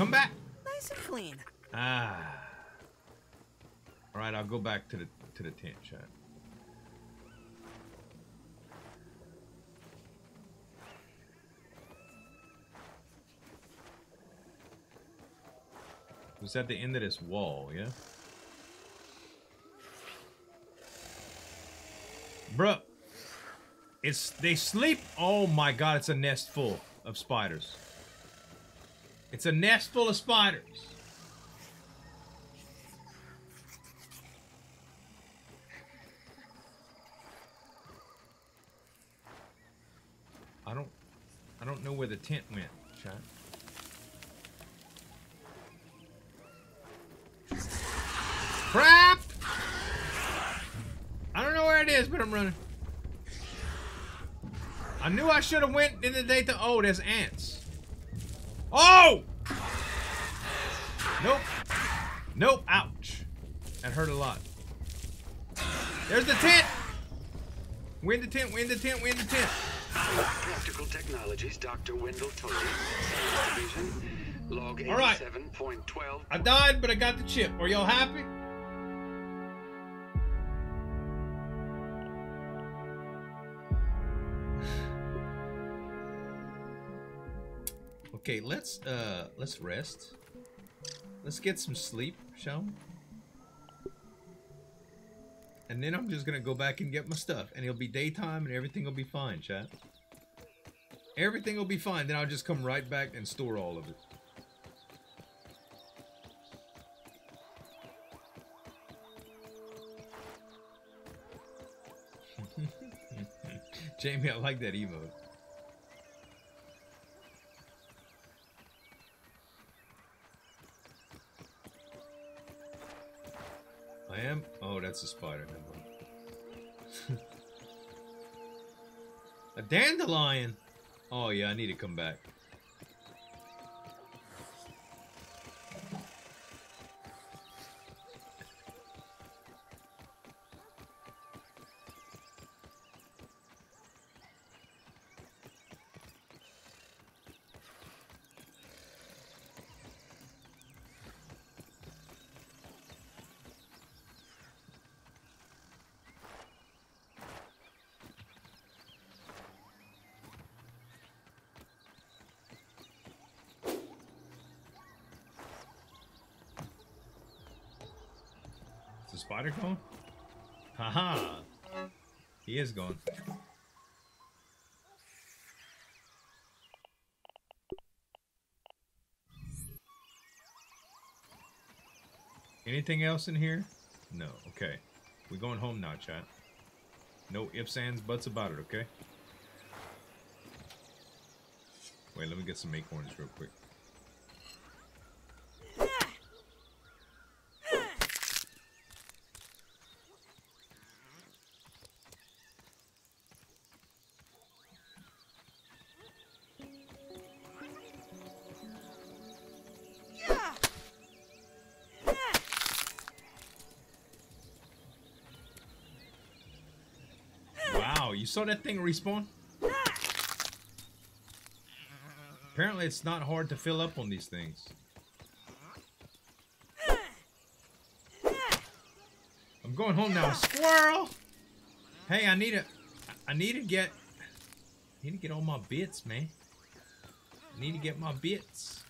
Come back. Nice and clean. Ah. All right, I'll go back to the to the tent, chat. Was at the end of this wall, yeah? Bruh. It's they sleep. Oh my god, it's a nest full of spiders. It's a nest full of spiders. I don't I don't know where the tent went, chat. Crap! I don't know where it is, but I'm running. I knew I should have went in the data. Oh, there's ants. Oh! Nope. Nope. Ouch. That hurt a lot. There's the tent. Win the tent. Win the tent. Win the tent. Practical Technologies, Dr. Wendell Tully. Division, log All right. 87.12. I died, but I got the chip. Are y'all happy? Okay, let's uh let's rest. Let's get some sleep, shall we? And then I'm just gonna go back and get my stuff, and it'll be daytime, and everything will be fine, chat. Everything will be fine. Then I'll just come right back and store all of it. Jamie, I like that emote. That's a spider. A dandelion. Oh yeah, I need to come back. Spider gone? Haha. He is gone. Anything else in here? No. Okay. We're going home now, chat. No ifs, ands, buts about it, okay? Wait, let me get some acorns real quick. Saw that thing respawn? Apparently it's not hard to fill up on these things. I'm going home now. Squirrel! Hey, I need to I need to get I need to get all my bits, man. I need to get my bits.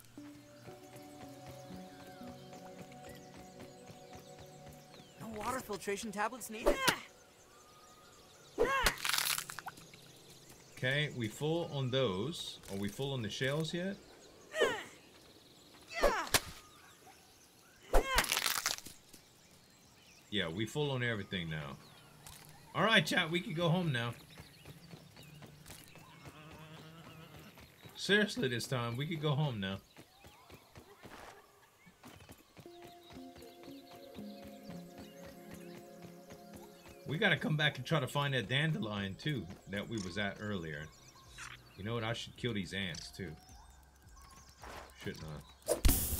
No water filtration tablets needed. Okay, we full on those. Are we full on the shells yet? Yeah, we full on everything now. Alright, chat, we can go home now. Seriously this time, we could go home now. Gotta come back and try to find that dandelion too that we was at earlier. You know what? I should kill these ants too. Should not.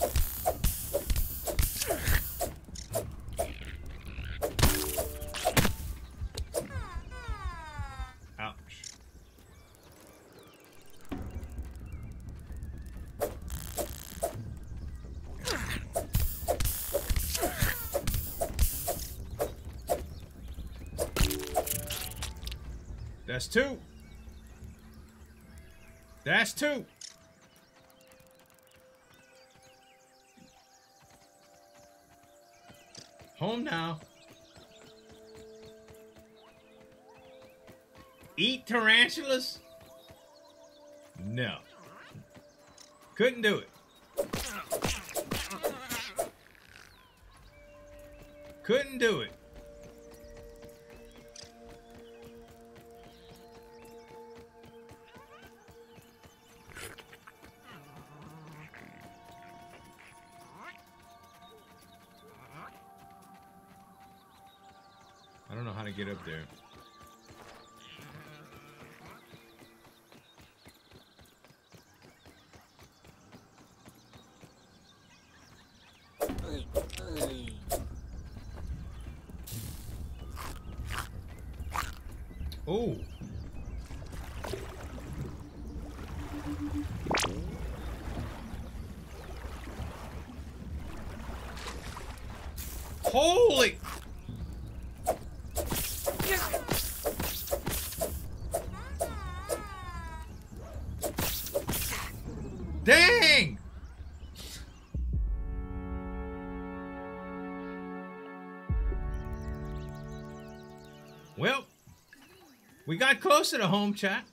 Two. That's two. Home now. Eat tarantulas? No. Couldn't do it. Couldn't do it. There. Got closer to home chat.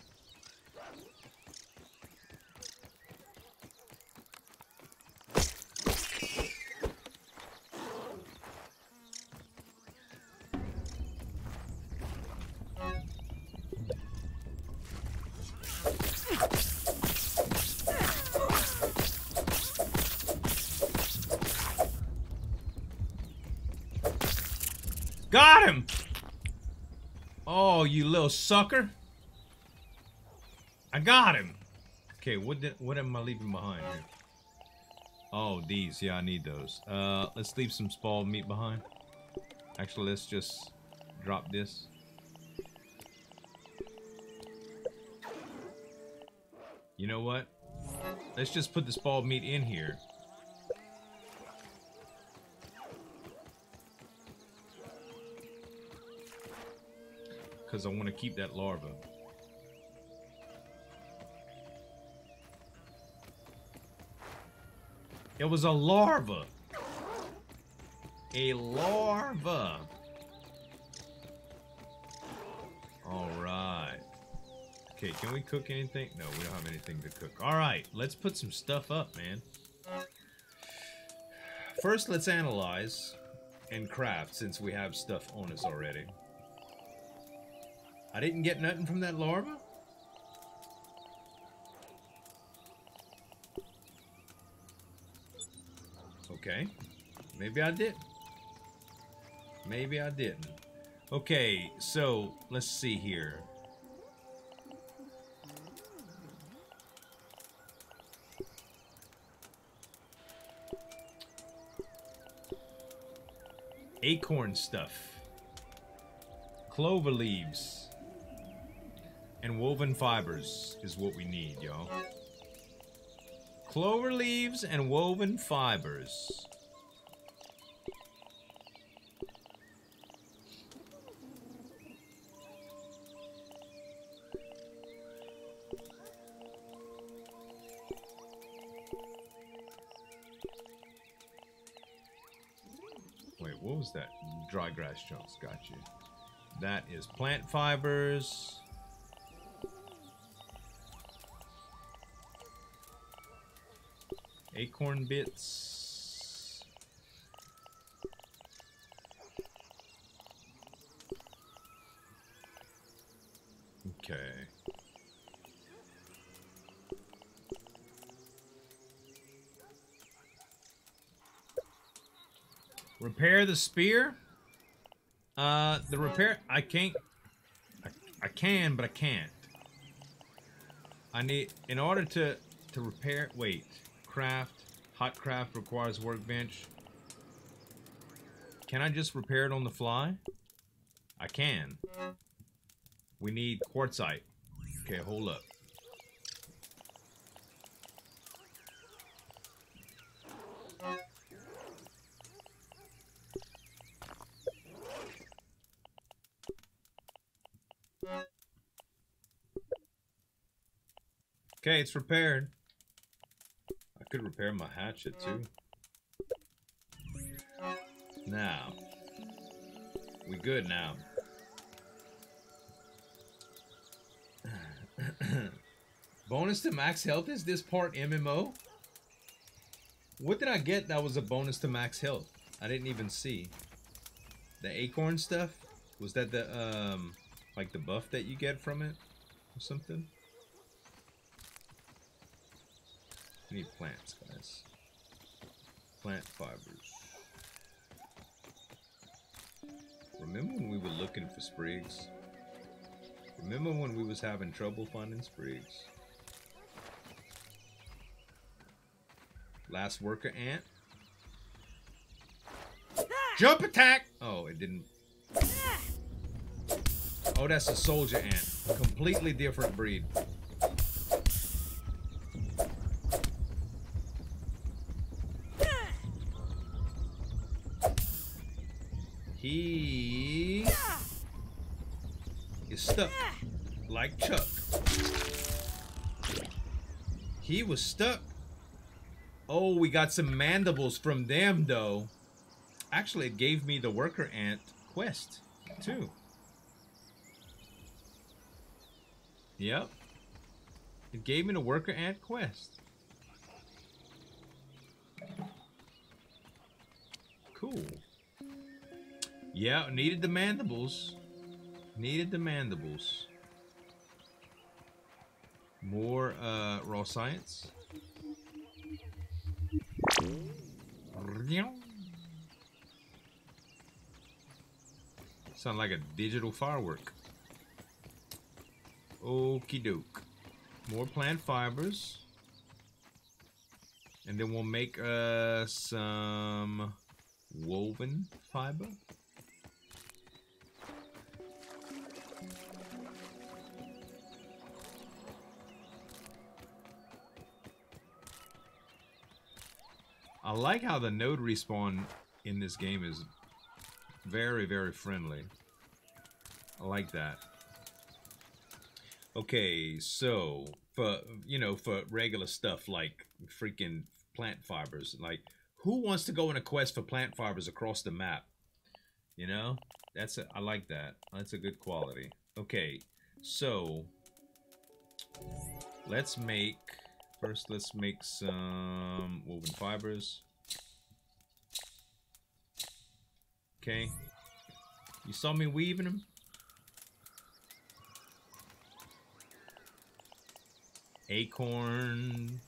Little sucker. I got him. Okay, what did, what am I leaving behind here? Oh, these. Yeah, I need those. Uh, let's leave some spalled meat behind. Actually, let's just drop this. You know what? Let's just put the spalled meat in here. Because I want to keep that larva. It was a larva. A larva. Alright. Okay, can we cook anything? No, we don't have anything to cook. Alright, let's put some stuff up, man. First, let's analyze and craft since we have stuff on us already. I didn't get nothing from that larva? Okay. Maybe I did. Maybe I didn't. Okay, so let's see here. Acorn stuff. Clover leaves. And woven fibers is what we need, y'all. Clover leaves and woven fibers. Wait, what was that? Dry grass chunks, got you. That is plant fibers. Acorn bits. Okay. Repair the spear? Uh, the repair... I can't... I, I can, but I can't. I need... In order to, to repair... Wait. Craft. Hot craft requires workbench. Can I just repair it on the fly? I can. We need quartzite. Okay, hold up. Okay, it's repaired. Could repair my hatchet too. Now. We good now. bonus to max health is this part MMO? What did I get that was a bonus to max health? I didn't even see. The acorn stuff? Was that the, um, like the buff that you get from it? Or something? Need plants, guys. Plant fibers. Remember when we were looking for sprigs? Remember when we was having trouble finding sprigs? Last worker ant. Jump attack! Oh, it didn't. Oh, that's a soldier ant. Completely different breed. Was stuck. Oh, we got some mandibles from them, though. Actually, it gave me the worker ant quest, too. Yep. It gave me the worker ant quest. Cool. Yeah, needed the mandibles. Needed the mandibles. More uh, raw science. Sound like a digital firework. Okie doke. More plant fibers. And then we'll make uh, some woven fiber. Like how the node respawn in this game is very, very friendly. I like that. Okay, so for you know for regular stuff like freaking plant fibers, like who wants to go on a quest for plant fibers across the map? You know, that's a, I like that. That's a good quality. Okay, so let's make First, let's make some woven fibers. Okay. You saw me weaving them? Acorn.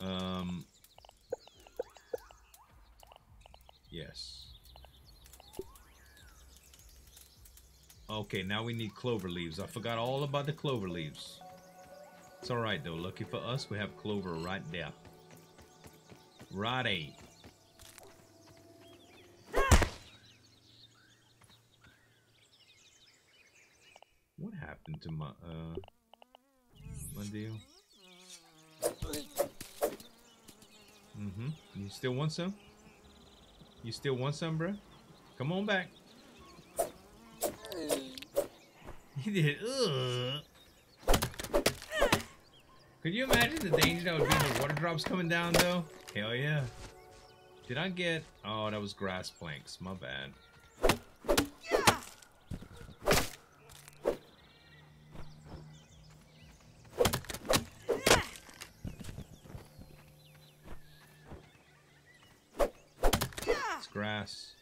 Um. Yes. Okay, now we need clover leaves. I forgot all about the clover leaves. It's alright though. Lucky for us, we have clover right there. Righty. What happened to my, uh, my deal? Mm-hmm. You still want some? You still want some, bruh? Come on back. He did, ugh. Could you imagine the danger that would be the water drops coming down, though? Hell yeah. Did I get... Oh, that was grass planks. My bad. It's grass.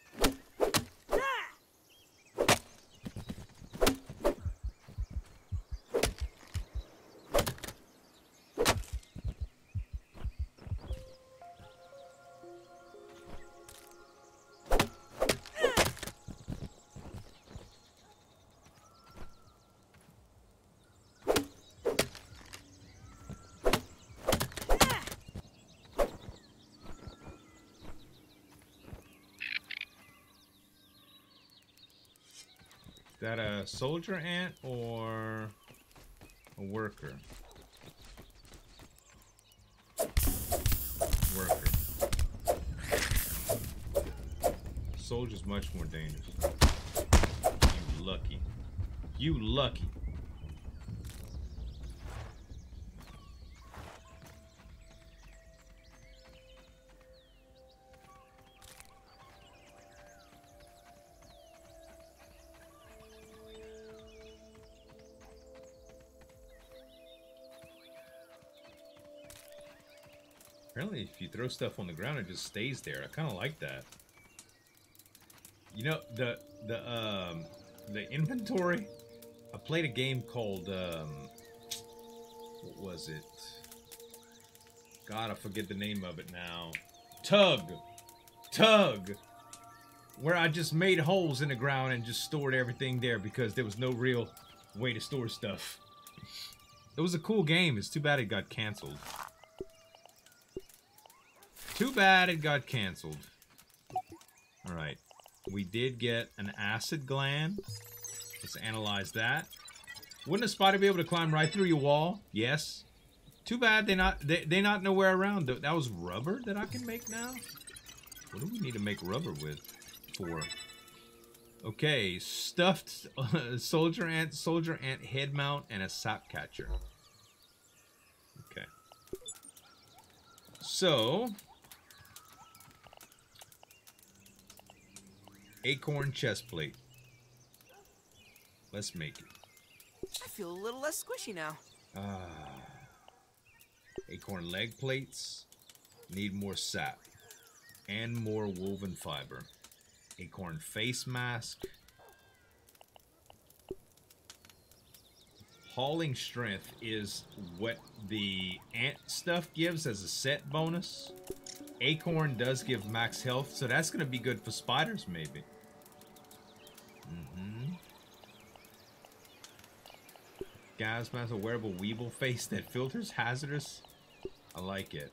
That a soldier ant or a worker? Worker. Soldier's much more dangerous. You lucky. You lucky. Throw stuff on the ground, it just stays there. I kind of like that. You know, the the um the inventory. I played a game called um what was it? God, I forget the name of it now. Tug. Tug. Where I just made holes in the ground and just stored everything there because there was no real way to store stuff. It was a cool game. It's too bad it got canceled. Too bad it got canceled. Alright. We did get an acid gland. Let's analyze that. Wouldn't a spider be able to climb right through your wall? Yes. Too bad they not they, they not nowhere around. That was rubber that I can make now? What do we need to make rubber with? For? Okay, stuffed uh, soldier ant, soldier ant head mount, and a sap catcher. Okay. So, acorn chest plate. Let's make it. I feel a little less squishy now. Ah. Acorn leg plates. Need more sap. And more woven fiber. Acorn face mask. Hauling strength is what the ant stuff gives as a set bonus. Acorn does give max health, so that's going to be good for spiders, maybe. Mm-hmm. Gas mask, a wearable weeble face that filters hazardous. I like it.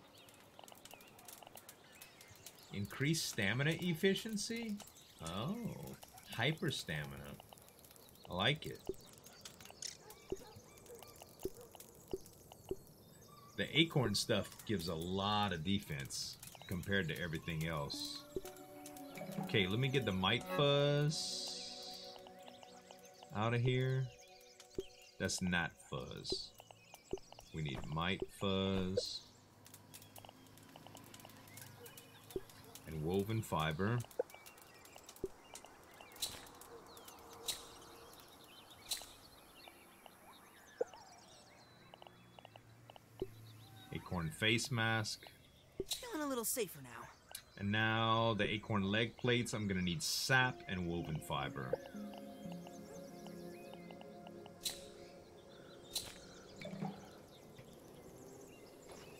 Increase stamina efficiency? Oh, hyper stamina. I like it. The acorn stuff gives a lot of defense compared to everything else. Okay, let me get the mite fuzz out of here. That's not fuzz. We need mite fuzz. And woven fiber. Acorn face mask. Feeling a little safer now. And now the acorn leg plates, I'm gonna need sap and woven fiber.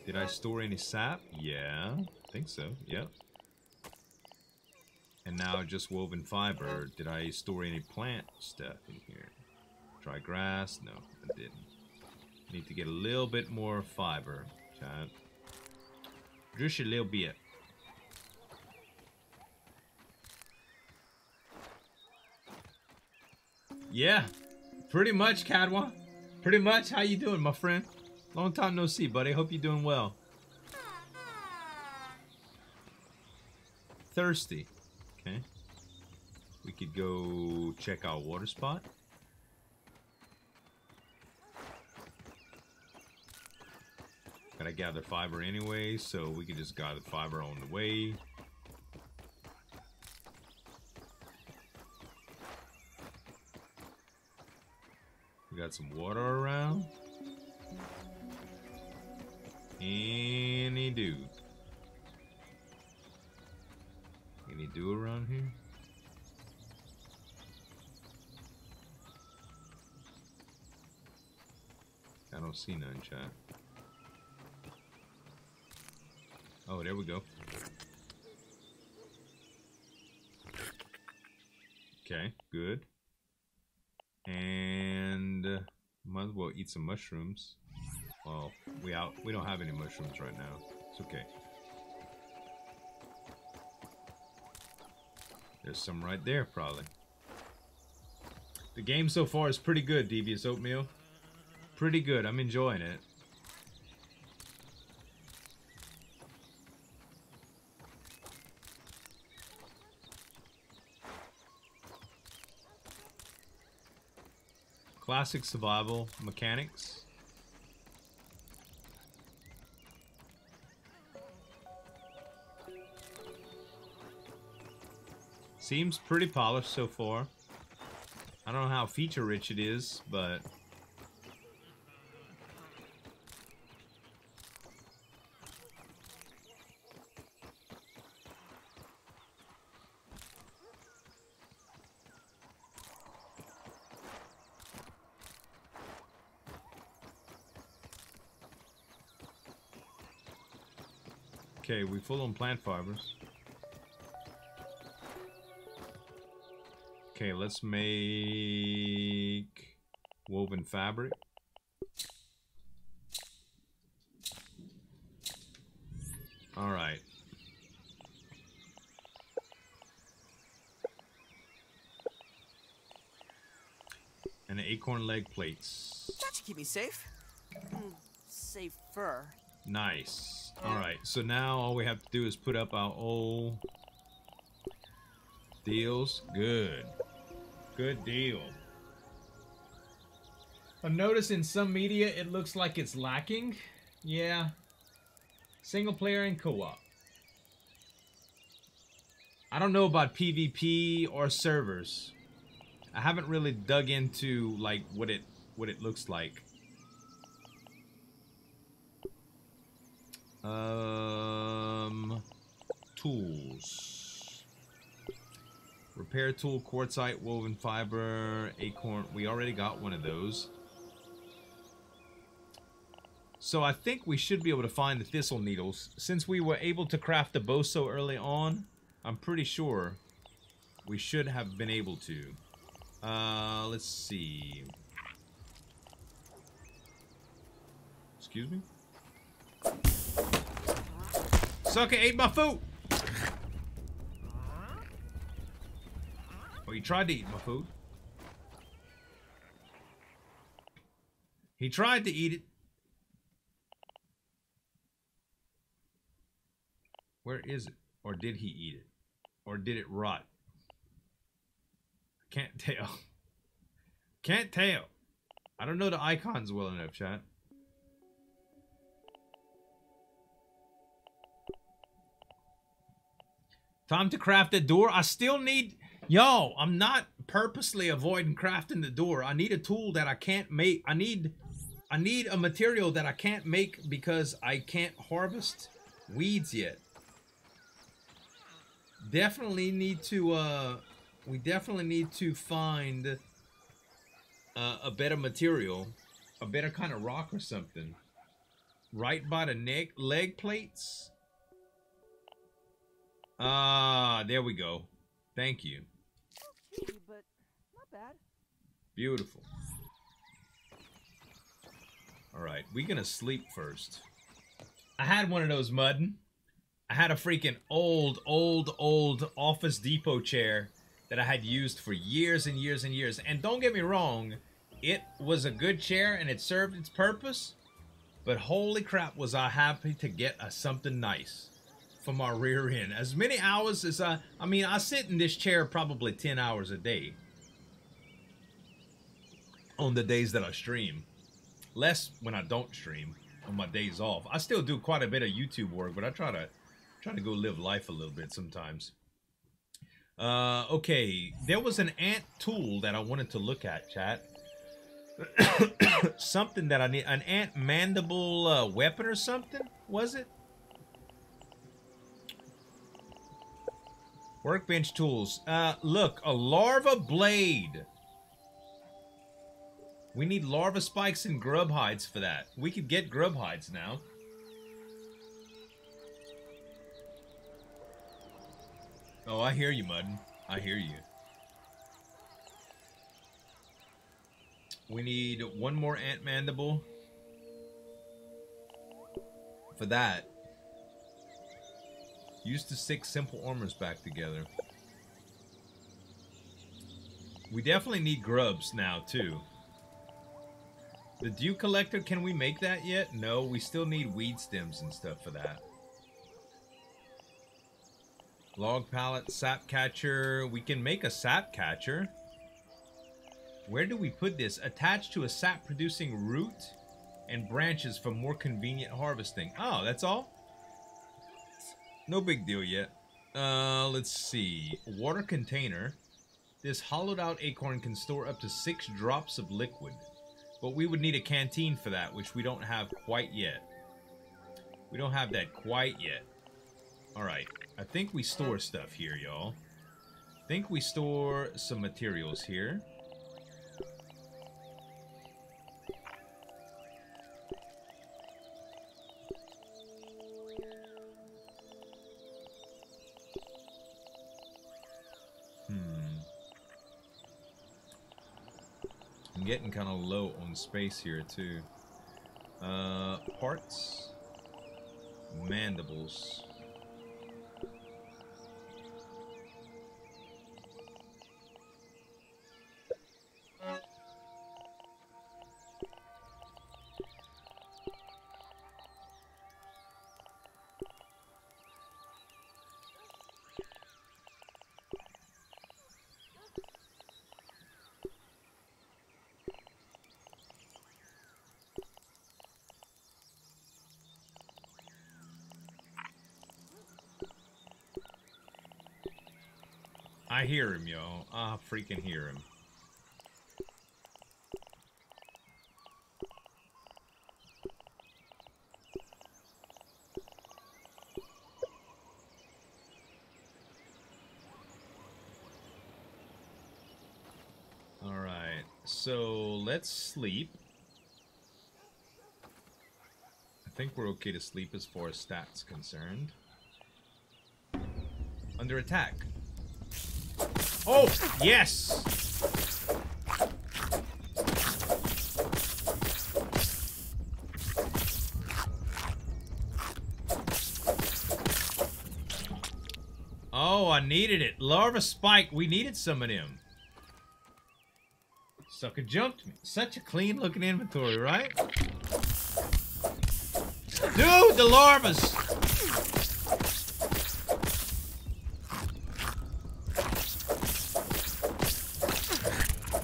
Did I store any sap? Yeah, I think so, yep. And now just woven fiber. Did I store any plant stuff in here? Dry grass? No, I didn't. Need to get a little bit more fiber, chat. Just a little bit. Yeah, pretty much, Cadwa. Pretty much. How you doing, my friend? Long time no see, buddy. Hope you're doing well. Thirsty. Okay. We could go check our water spot. Gather fiber anyway, so we could just gather fiber on the way. We got some water around. Any dew. Any dew around here? I don't see none, chat. Oh, there we go. Okay, good. And uh, might as well eat some mushrooms. Well, we out. We don't have any mushrooms right now. It's okay. There's some right there, probably. The game so far is pretty good, Devious Oatmeal. Pretty good. I'm enjoying it. Classic survival mechanics. Seems pretty polished so far. I don't know how feature rich it is, but Okay, we full on plant fibers. Okay, let's make woven fabric. All right. And acorn leg plates. That should keep me safe. Mm, safer. Nice. All right. So now all we have to do is put up our old deals. Good. Good deal. I notice in some media it looks like it's lacking. Yeah. Single player and co-op. I don't know about PvP or servers. I haven't really dug into like what it what it looks like. Um, tools. Repair tool, quartzite, woven fiber, acorn. We already got one of those. So I think we should be able to find the thistle needles. Since we were able to craft the bow so early on, I'm pretty sure we should have been able to. Uh, let's see. Excuse me? Sucker ate my food! Oh, he tried to eat my food. He tried to eat it. Where is it? Or did he eat it? Or did it rot? Can't tell. Can't tell. I don't know the icons well enough, chat. Time to craft the door. I still need... Yo, I'm not purposely avoiding crafting the door. I need a tool that I can't make. I need... I need a material that I can't make because I can't harvest weeds yet. Definitely need to, uh... We definitely need to find uh, a better material. A better kind of rock or something. Right by the neck leg plates. Ah, there we go. Thank you. But not bad. Beautiful. Alright, we gonna sleep first. I had one of those muddin. I had a freaking old, old, old Office Depot chair that I had used for years and years and years. And don't get me wrong, it was a good chair and it served its purpose. But holy crap, was I happy to get a something nice for my rear end. As many hours as I, I mean, I sit in this chair probably 10 hours a day on the days that I stream. Less when I don't stream on my days off. I still do quite a bit of YouTube work, but I try to try to go live life a little bit sometimes. Uh, okay, there was an ant tool that I wanted to look at, chat. something that I need, an ant mandible uh, weapon or something, was it? Workbench tools. Uh, look, a larva blade. We need larva spikes and grub hides for that. We could get grub hides now. Oh, I hear you, Mudden. I hear you. We need one more ant mandible. For that. Use the six simple armors back together. We definitely need grubs now, too. The dew collector, can we make that yet? No, we still need weed stems and stuff for that. Log pallet, sap catcher. We can make a sap catcher. Where do we put this? Attached to a sap producing root and branches for more convenient harvesting. Oh, that's all? No big deal yet. Uh, let's see. Water container. This hollowed out acorn can store up to six drops of liquid. But we would need a canteen for that, which we don't have quite yet. We don't have that quite yet. Alright, I think we store stuff here, y'all. Think we store some materials here. Getting kind of low on space here too. Uh, parts, mandibles. I hear him, yo. I freaking hear him. Alright, so let's sleep. I think we're okay to sleep as far as stats concerned. Under attack. Oh, yes! Oh, I needed it. Larva Spike, we needed some of them. Sucker jumped me. Such a clean looking inventory, right? Dude, the larvas!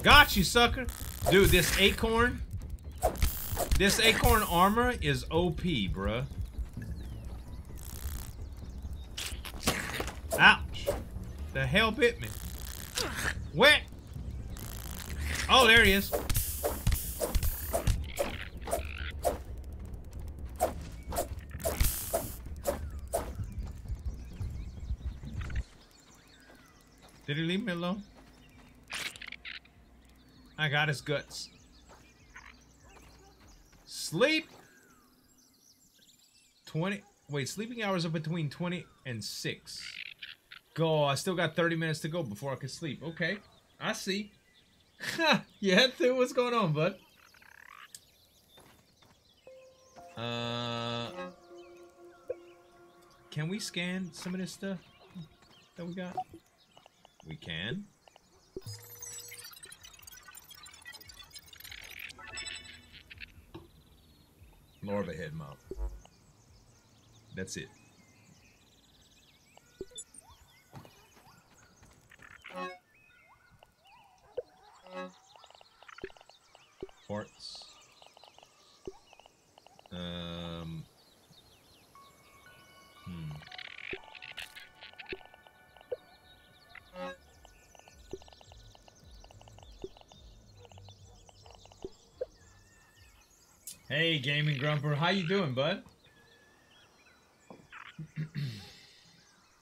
Got you, sucker. Dude, this acorn, this acorn armor is OP, bruh. Ouch. The hell bit me. Where? Oh, there he is. Did he leave me alone? I got his guts. Sleep. 20. Wait, sleeping hours are between 20 and 6. Go, I still got 30 minutes to go before I can sleep. Okay, I see. yeah, dude, what's going on, bud? Uh, can we scan some of this stuff that we got? We can. Larva head mount. That's it. Hey, Gaming Grumper, how you doing, bud?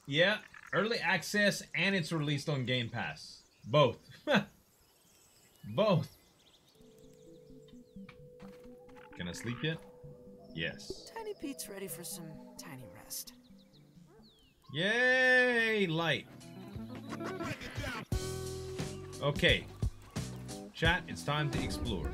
yeah, early access and it's released on Game Pass. Both. Both. Can I sleep yet? Yes. Tiny Pete's ready for some tiny rest. Yay, light. Okay. Chat, it's time to explore.